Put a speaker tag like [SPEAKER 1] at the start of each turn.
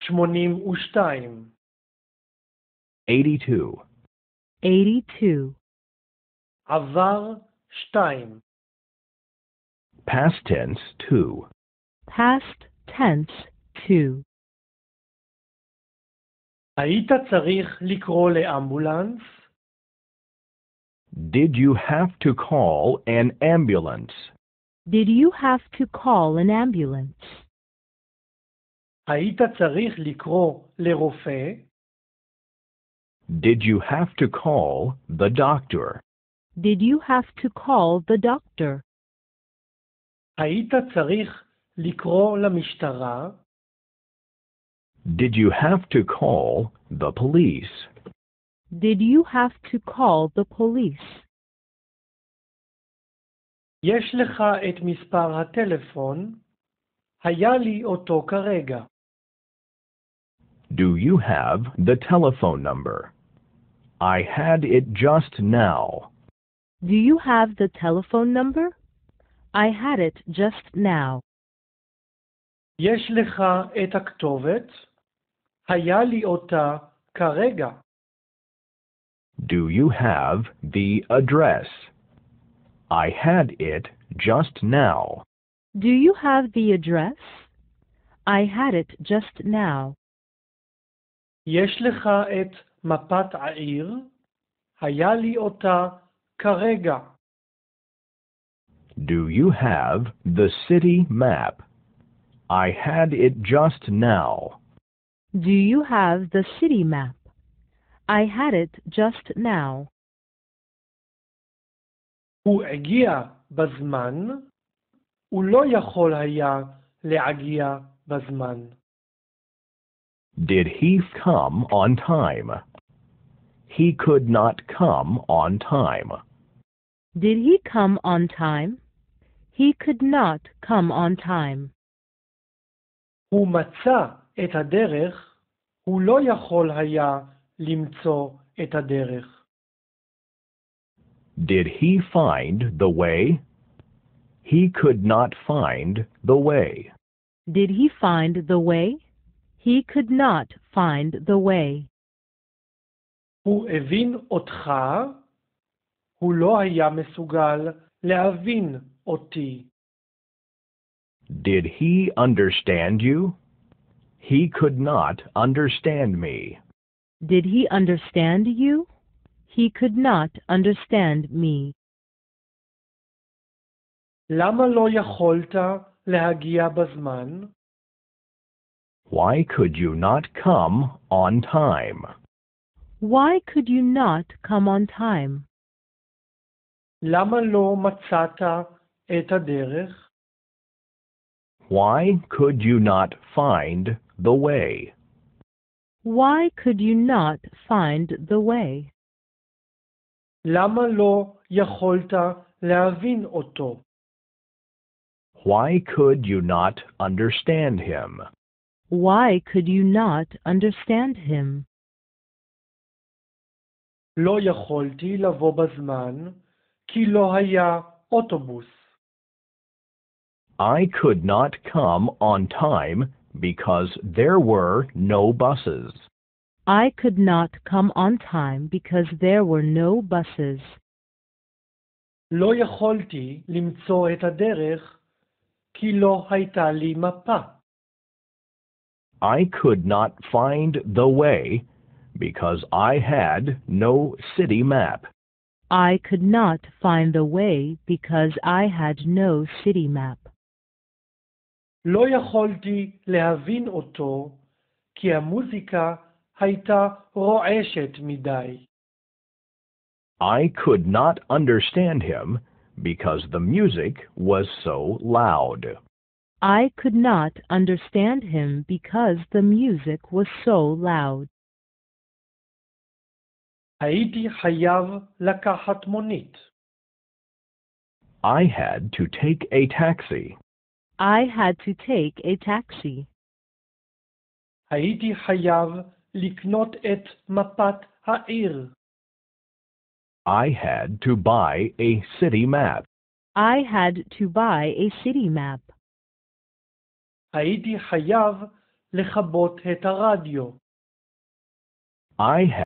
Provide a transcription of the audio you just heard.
[SPEAKER 1] שמונים ושתיים,
[SPEAKER 2] 82.
[SPEAKER 3] 82.
[SPEAKER 1] עבר שתיים,
[SPEAKER 2] Past tense 2.
[SPEAKER 3] Past tense 2.
[SPEAKER 1] היית צריך לקרוא לאמבולנס?
[SPEAKER 2] Did you have to call an ambulance?
[SPEAKER 3] Did you have to call an ambulance?
[SPEAKER 1] היית צריך לקרוא לרופא?
[SPEAKER 2] Did you have to call the doctor?
[SPEAKER 3] Did you have to call the doctor?
[SPEAKER 1] היית צריך לקרוא למשטרה?
[SPEAKER 2] Did you have to call the police?
[SPEAKER 3] Did you have to call the police?
[SPEAKER 1] יש לך את מספר הטלפון? היה לי אותו כרגע.
[SPEAKER 2] Do you have the telephone number? I had it just now.
[SPEAKER 3] Do you have the telephone number? I had it just now.
[SPEAKER 1] יש לך את הכתובת? היה לי אותה כרגע.
[SPEAKER 2] Do you have the address? I had it just now.
[SPEAKER 3] Do you have the address? I had it just now.
[SPEAKER 1] יש לך את מפת העיר? היה לי אותה כרגע.
[SPEAKER 2] Do you have the city map? I had it just now.
[SPEAKER 3] Do you have the city map? I had it just now.
[SPEAKER 1] הוא הגיע בזמן? הוא לא יכול היה להגיע בזמן.
[SPEAKER 2] Did he come on time? He could not come on time.
[SPEAKER 3] Did he come on time? He could not come on time.
[SPEAKER 1] הוא מצא את הדרך, הוא לא יכול היה למצוא את הדרך.
[SPEAKER 2] Did he find the way? He could not find the way.
[SPEAKER 3] Did he find the way? He could not find the way.
[SPEAKER 1] הוא הבין אותך, הוא לא היה מסוגל להבין אותי.
[SPEAKER 2] Did he understand you? He could not understand me.
[SPEAKER 3] Did he understand you? He could not understand me.
[SPEAKER 1] למה לא יכולת להגיע בזמן?
[SPEAKER 2] Why could you not come on time?
[SPEAKER 3] Why could you not come on time?
[SPEAKER 1] למה לא מצאת את הדרך?
[SPEAKER 2] Why could you not find the way?
[SPEAKER 3] Why could you not find the way?
[SPEAKER 1] למה לא יכולת להבין אותו?
[SPEAKER 2] Why could you not understand him?
[SPEAKER 3] Why could you not understand him?
[SPEAKER 1] לא יכולתי לבוא בזמן, כי לא היה אוטובוס.
[SPEAKER 2] I could not come on time because there were no buses.
[SPEAKER 3] I could not come on time because there were no buses.
[SPEAKER 1] לא יכולתי למצוא את הדרך, כי לא הייתה לי מפה.
[SPEAKER 2] I could not find the way because I had no city map.
[SPEAKER 3] I could not find the way because I had no city map.
[SPEAKER 1] לא יכולתי להבין אותו, כי המוזיקה הייתה רועשת מדי.
[SPEAKER 2] I could not understand him because the music was so loud.
[SPEAKER 3] I could not understand him because the music was so loud.
[SPEAKER 1] הייתי חייב לקחת מונית.
[SPEAKER 2] I had to take a taxi.
[SPEAKER 3] I had to take a taxi.
[SPEAKER 1] הייתי חייב לקנות את מפת העיר.
[SPEAKER 2] I had to buy a city map.
[SPEAKER 3] I had to buy a city map.
[SPEAKER 1] הייתי חייב לכבות את הרדיו.
[SPEAKER 2] I